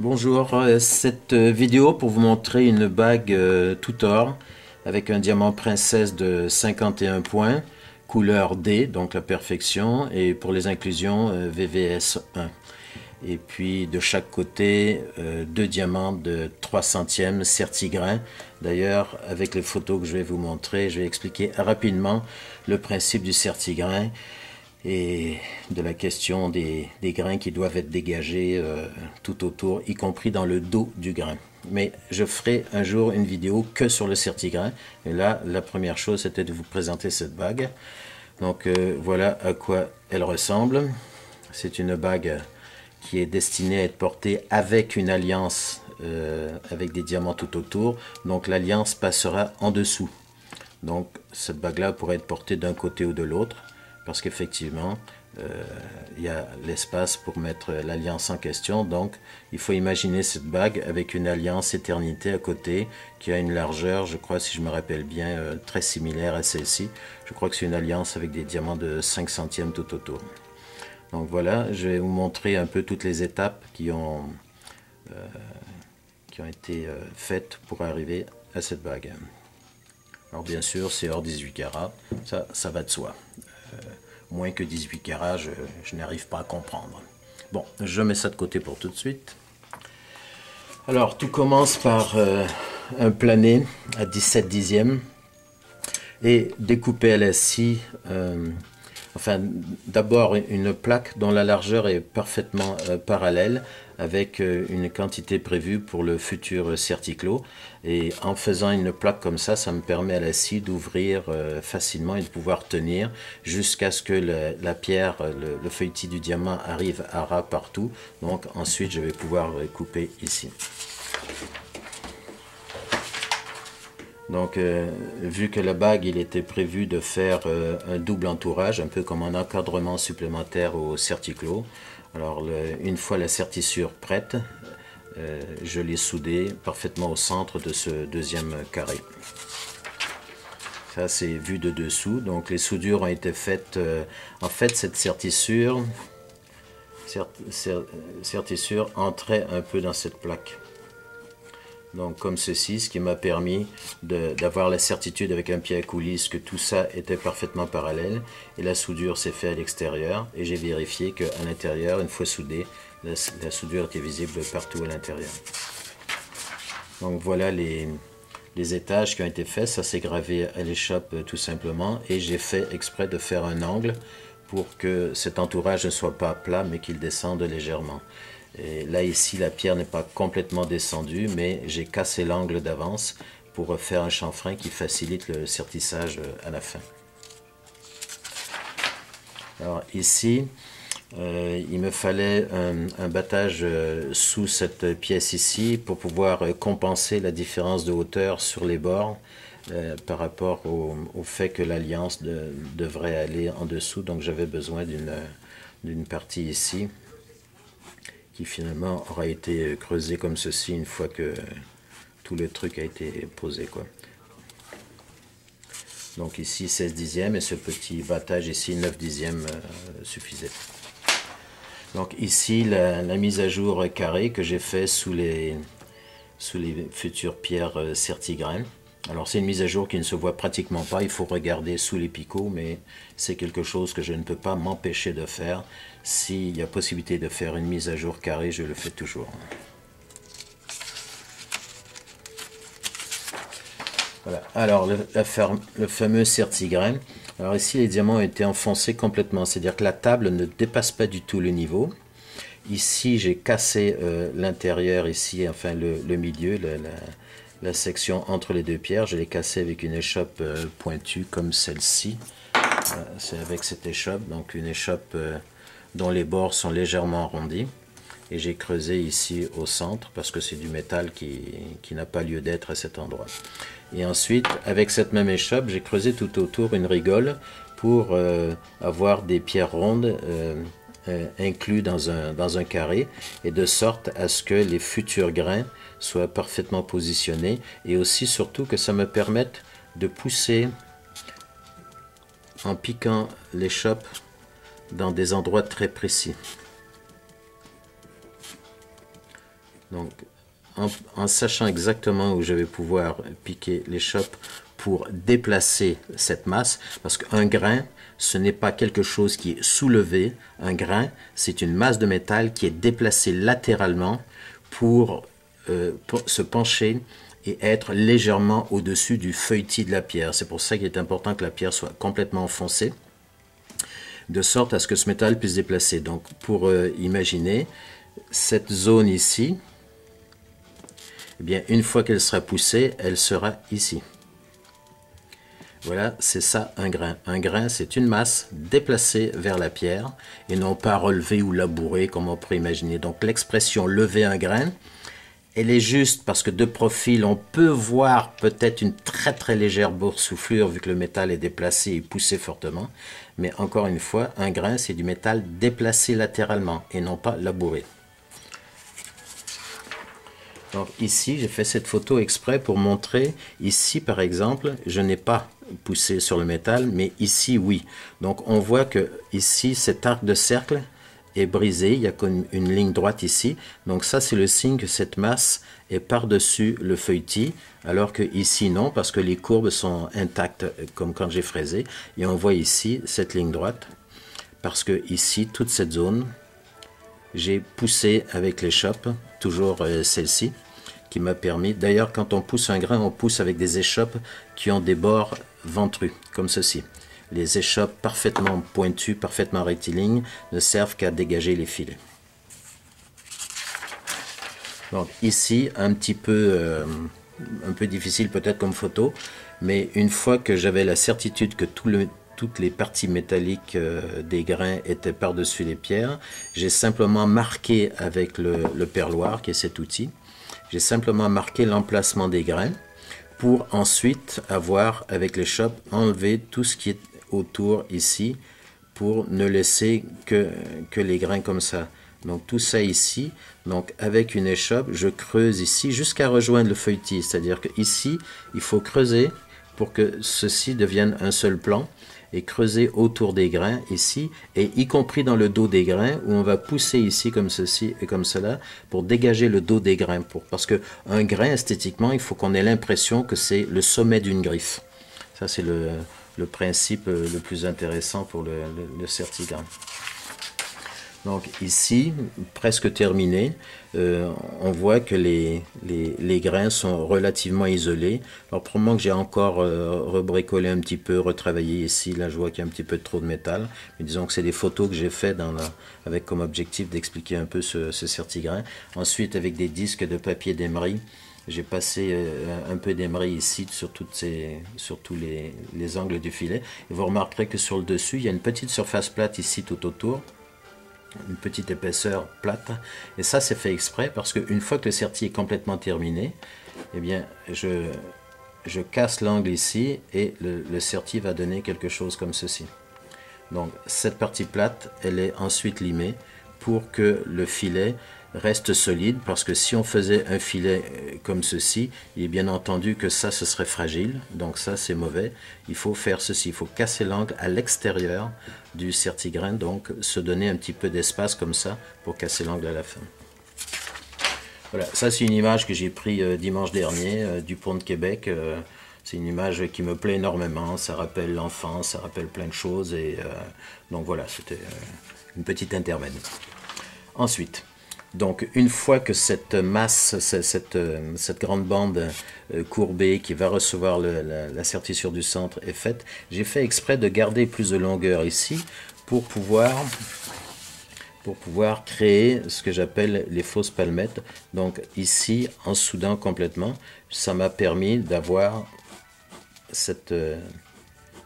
Bonjour, euh, cette euh, vidéo pour vous montrer une bague euh, tout or avec un diamant princesse de 51 points, couleur D, donc la perfection, et pour les inclusions VVS 1. Et puis de chaque côté, deux diamants de 3 centièmes certigrain. D'ailleurs, avec les photos que je vais vous montrer, je vais expliquer rapidement le principe du certigrain et de la question des, grains qui doivent être dégagés euh, tout autour, y compris dans le dos du grain. Mais je ferai un jour une vidéo que sur le certigrain. Et là, la première chose, c'était de vous présenter cette bague. Donc euh, voilà à quoi elle ressemble. C'est une bague qui est destinée à être portée avec une alliance, euh, avec des diamants tout autour. Donc l'alliance passera en dessous. Donc cette bague-là pourrait être portée d'un côté ou de l'autre parce qu'effectivement, euh, il y a l'espace pour mettre l'alliance en question. Donc, il faut imaginer cette bague avec une alliance éternité à côté qui a une largeur, je crois, si je me rappelle bien, euh, très similaire à celle-ci. Je crois que c'est une alliance avec des diamants de 5 centièmes tout autour. Donc voilà, je vais vous montrer un peu toutes les étapes qui ont, euh, qui ont été faites pour arriver à cette bague. Alors bien sûr, c'est hors 18 carats, ça, ça va de soi. Moins que 18 carats, je, n'arrive pas à comprendre. Bon, je mets ça de côté pour tout de suite. Alors, tout commence par euh, un plané à 17 dixièmes et découpé à la scie euh, enfin d'abord une plaque dont la largeur est parfaitement euh, parallèle avec euh, une quantité prévue pour le futur certiclo. Et en faisant une plaque comme ça ça me permet à la scie d'ouvrir euh, facilement et de pouvoir tenir jusqu'à ce que la pierre le, le feuilletis du diamant arrive à ras partout. Donc ensuite je vais pouvoir couper ici Donc, euh, vu que la bague, il était prévu de faire euh, un double entourage, un peu comme un encadrement supplémentaire au certiclo. Alors, une fois la certissure prête, euh, je l'ai soudé parfaitement au centre de ce deuxième carré. Ça, c'est vu de dessous. Donc, les soudures ont été faites. en fait, cette certissure, certissure entrait un peu dans cette plaque donc comme ceci, ce qui m'a permis d'avoir la certitude avec un pied à coulisse que tout ça était parfaitement parallèle. Et la soudure s'est faite à l'extérieur et j'ai vérifié qu'à l'intérieur, une fois soudée, la, soudure était visible partout à l'intérieur. Donc voilà les, les étages qui ont été faits, ça s'est gravé à l'échoppe tout simplement. Et j'ai fait exprès de faire un angle pour que cet entourage ne soit pas plat mais qu'il descende légèrement. Et là, ici, la pierre n'est pas complètement descendue, mais j'ai cassé l'angle d'avance pour faire un chanfrein qui facilite le sertissage euh, à la fin. Alors ici, euh, il me fallait un, battage euh, sous cette pièce ici pour pouvoir compenser la différence de hauteur sur les bords par rapport au, fait que l'alliance devrait aller en dessous. Donc j'avais besoin d'une partie ici qui finalement aura été creusé comme ceci une fois que tout le truc a été posé. Donc ici 16 dixièmes et ce petit battage ici 9 dixièmes euh, suffisait. Donc ici la, mise à jour carré que j'ai fait sous les, sous les futures pierres euh, certigraines. Alors c'est une mise à jour qui ne se voit pratiquement pas, il faut regarder sous les picots, mais c'est quelque chose que je ne peux pas m'empêcher de faire. S'il y a possibilité de faire une mise à jour carrée, je le fais toujours. Voilà. Alors le, le fameux certigrain. Alors ici les diamants ont été enfoncés complètement, c'est-à-dire que la table ne dépasse pas du tout le niveau. Ici j'ai cassé euh, l'intérieur, ici enfin le, milieu, la, section entre les deux pierres. Je l'ai cassé avec une échoppe euh, pointue comme celle-ci. Euh, c'est avec cette échoppe, donc une échoppe dont les bords sont légèrement arrondis. Et j'ai creusé ici au centre parce que c'est du métal qui, n'a pas lieu d'être à cet endroit. Et ensuite, avec cette même échoppe, j'ai creusé tout autour une rigole pour avoir des pierres rondes euh, inclus dans un, dans un carré et de sorte à ce que les futurs grains soient parfaitement positionnés et aussi surtout que ça me permette de pousser en piquant l'échoppe dans des endroits très précis. Donc, en, sachant exactement où je vais pouvoir piquer les chopes pour déplacer cette masse, parce qu'un grain, ce n'est pas quelque chose qui est soulevé. Un grain, c'est une masse de métal qui est déplacée latéralement pour, euh, pour se pencher et être légèrement au-dessus du feuilletis de la pierre. C'est pour ça qu'il est important que la pierre soit complètement enfoncée, de sorte à ce que ce métal puisse se déplacer. Donc pour euh, imaginer cette zone ici, eh bien une fois qu'elle sera poussée, elle sera ici. Voilà, c'est ça un grain. Un grain, c'est une masse déplacée vers la pierre et non pas relevée ou labourée comme on pourrait imaginer. Donc l'expression lever un grain, elle est juste parce que de profil, on peut voir peut-être une très très légère boursouflure vu que le métal est déplacé et poussé fortement. Mais encore une fois, un grain, c'est du métal déplacé latéralement et non pas labouré. Donc ici, j'ai fait cette photo exprès pour montrer, ici par exemple, je n'ai pas poussé sur le métal, mais ici oui. Donc on voit que ici, cet arc de cercle, est brisé, il y a comme une ligne droite ici. Donc ça, c'est le signe que cette masse est par-dessus le feuilletis, alors que ici, non, parce que les courbes sont intactes, comme quand j'ai fraisé. Et on voit ici cette ligne droite, parce que ici, toute cette zone, j'ai poussé avec l'échoppe, toujours euh, celle-ci, qui m'a permis... D'ailleurs, quand on pousse un grain, on pousse avec des échoppes qui ont des bords ventrus, comme ceci. Les échoppes parfaitement pointues, parfaitement rectilignes, ne servent qu'à dégager les filets. Donc ici, un petit peu, euh, peu difficile peut-être comme photo, mais une fois que j'avais la certitude que toutes les parties métalliques euh, des grains étaient par-dessus les pierres, j'ai simplement marqué avec le, perloir, qui est cet outil, j'ai simplement marqué l'emplacement des grains pour ensuite avoir avec les chopes enlevé tout ce qui est autour ici pour ne laisser que, que les grains comme ça. Donc tout ça ici, donc avec une échoppe, je creuse ici jusqu'à rejoindre le feuilletis. C'est-à-dire que ici, il faut creuser pour que ceci devienne un seul plan et creuser autour des grains ici et y compris dans le dos des grains où on va pousser ici comme ceci et comme cela pour dégager le dos des grains parce que un grain esthétiquement il faut qu'on ait l'impression que c'est le sommet d'une griffe ça c'est le le principe euh, le plus intéressant pour le, le, certigramme. Donc ici, presque terminé, euh, on voit que les, les, grains sont relativement isolés. Alors moi que j'ai encore euh, rebricolé un petit peu, retravaillé ici, là je vois qu'il y a un petit peu trop de métal. Mais disons que c'est des photos que j'ai fait dans avec comme objectif d'expliquer un peu ce, ce certigrain. Ensuite avec des disques de papier d'émery, j'ai passé euh, un peu d'émery ici sur, toutes ces, sur tous les, les, angles du filet. Et vous remarquerez que sur le dessus, il y a une petite surface plate ici tout autour. Une petite épaisseur plate. Et ça, c'est fait exprès parce qu'une fois que le serti est complètement terminé, eh bien, je, casse l'angle ici et le, le va donner quelque chose comme ceci. Donc, cette partie plate, elle est ensuite limée pour que le filet reste solide parce que si on faisait un filet comme ceci, est bien entendu que ça, ce serait fragile. Donc ça, c'est mauvais. Il faut faire ceci. Il faut casser l'angle à l'extérieur du certigrain. Donc se donner un petit peu d'espace comme ça pour casser l'angle à la fin. Voilà, ça c'est une image que j'ai pris euh, dimanche dernier euh, du pont de Québec. c'est une image qui me plaît énormément. Ça rappelle l'enfance, ça rappelle plein de choses. Et donc voilà, c'était une petite intermède. Ensuite, donc une fois que cette masse, cette, cette grande bande euh, courbée qui va recevoir la, la sertissure du centre est faite, j'ai fait exprès de garder plus de longueur ici pour pouvoir, pour pouvoir créer ce que j'appelle les fausses palmettes. Donc ici, en soudant complètement, ça m'a permis d'avoir cette,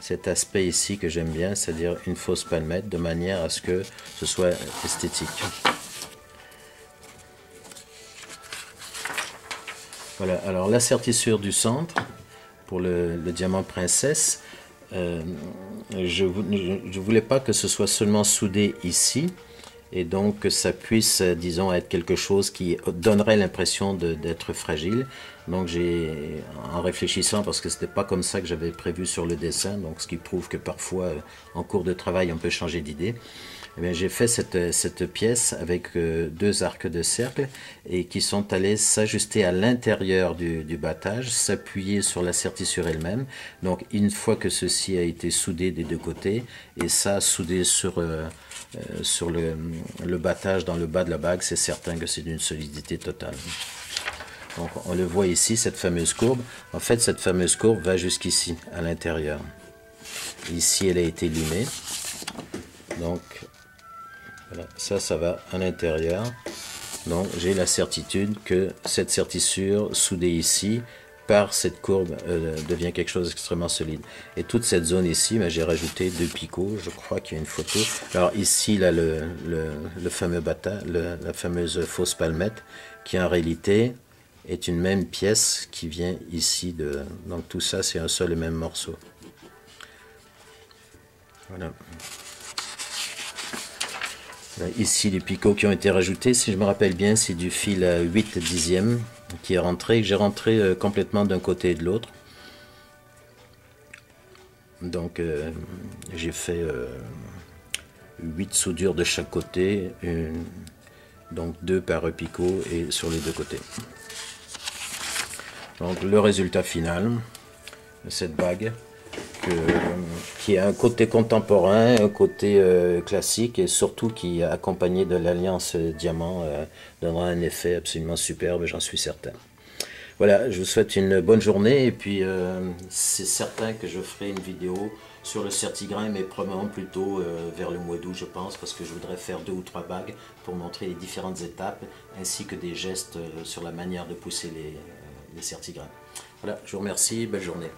cet aspect ici que j'aime bien, c'est-à-dire une fausse palmette, de manière à ce que ce soit esthétique. Alors la sertissure du centre pour le, diamant princesse, euh, je ne voulais pas que ce soit seulement soudé ici, et donc que ça puisse, disons, être quelque chose qui donnerait l'impression d'être fragile. Donc j'ai, en réfléchissant, parce que ce n'était pas comme ça que j'avais prévu sur le dessin, donc ce qui prouve que parfois, en cours de travail, on peut changer d'idée, eh j'ai fait cette, cette, pièce avec euh, deux arcs de cercle et qui sont allés s'ajuster à l'intérieur du, du, battage, s'appuyer sur la sertissure elle-même. Donc une fois que ceci a été soudé des deux côtés et ça soudé sur, euh, euh, sur le, le battage dans le bas de la bague, c'est certain que c'est d'une solidité totale. Donc on le voit ici, cette fameuse courbe. En fait, cette fameuse courbe va jusqu'ici, à l'intérieur. Ici, elle a été limée. Donc, ça, ça va à l'intérieur. Donc, j'ai la certitude que cette sertissure soudée ici, par cette courbe, euh, devient quelque chose d'extrêmement solide. Et toute cette zone ici, ben, j'ai rajouté deux picots. Je crois qu'il y a une photo. Alors ici, là, le, le, fameux bata, la fameuse fausse palmette, qui en réalité est une même pièce qui vient ici de... Donc tout ça, c'est un seul et même morceau. Voilà. Ici, les picots qui ont été rajoutés, si je me rappelle bien, c'est du fil à 8 dixièmes qui est rentré, j'ai rentré euh, complètement d'un côté et de l'autre. Donc, euh, j'ai fait 8 euh, soudures de chaque côté, donc 2 par picot et sur les deux côtés. Donc, le résultat final de cette bague qui a un côté contemporain, un côté euh, classique et surtout qui, accompagné de l'alliance diamant, euh, donnera un effet absolument superbe, j'en suis certain. Voilà, je vous souhaite une bonne journée et puis euh, c'est certain que je ferai une vidéo sur le certigrain, mais probablement plutôt vers le mois d'août, je pense, parce que je voudrais faire deux ou trois bagues pour montrer les différentes étapes ainsi que des gestes sur la manière de pousser les, les certigrains. Voilà, je vous remercie, belle journée.